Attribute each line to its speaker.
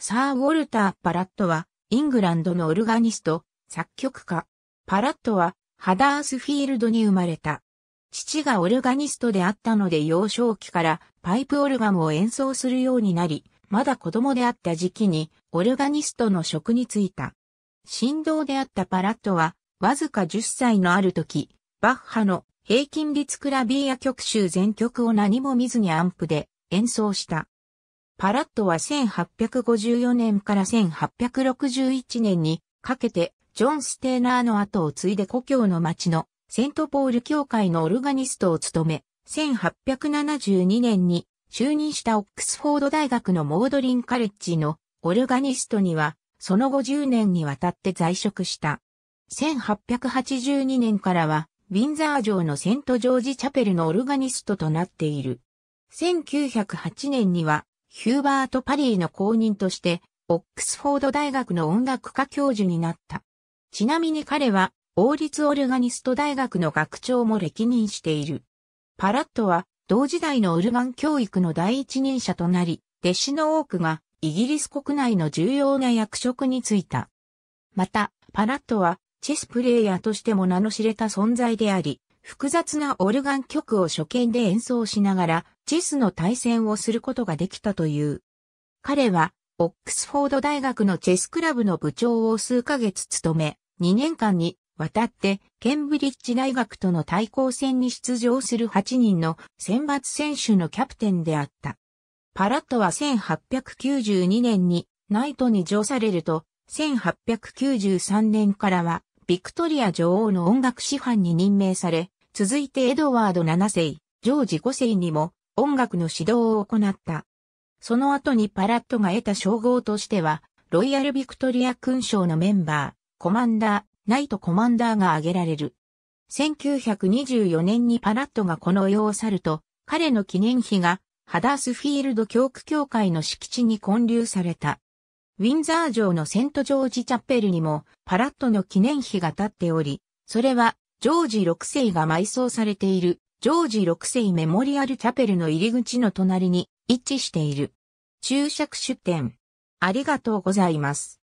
Speaker 1: サー・ウォルター・パラットは、イングランドのオルガニスト、作曲家。パラットは、ハダースフィールドに生まれた。父がオルガニストであったので幼少期からパイプオルガンを演奏するようになり、まだ子供であった時期にオルガニストの職に就いた。神童であったパラットは、わずか10歳のある時、バッハの平均律クラビーア曲集全曲を何も見ずに暗譜で演奏した。パラットは1854年から1861年にかけてジョン・ステーナーの後を継いで故郷の町のセントポール教会のオルガニストを務め、1872年に就任したオックスフォード大学のモードリンカレッジのオルガニストには、その後10年にわたって在職した。1882年からは、ウィンザー城のセントジョージチャペルのオルガニストとなっている。1908年には、ヒューバート・パリーの公認として、オックスフォード大学の音楽科教授になった。ちなみに彼は、王立オルガニスト大学の学長も歴任している。パラットは同時代のオルガン教育の第一人者となり、弟子の多くがイギリス国内の重要な役職に就いた。また、パラットはチェスプレイヤーとしても名の知れた存在であり、複雑なオルガン曲を初見で演奏しながら、チェスの対戦をすることができたという。彼は、オックスフォード大学のチェスクラブの部長を数ヶ月務め、2年間に渡ってケンブリッジ大学との対抗戦に出場する8人の選抜選手のキャプテンであった。パラットは1892年にナイトに上されると、1893年からはビクトリア女王の音楽師範に任命され、続いてエドワード7世、ジョージ5世にも音楽の指導を行った。その後にパラットが得た称号としては、ロイヤルビクトリア勲章のメンバー、コマンダー、ナイトコマンダーが挙げられる。1924年にパラットがこの世を去ると、彼の記念碑がハダースフィールド教区教会の敷地に建立された。ウィンザー城のセントジョージチャペルにもパラットの記念碑が立っており、それはジョージ6世が埋葬されているジョージ6世メモリアルチャペルの入り口の隣に位置している。注釈出典。ありがとうございます。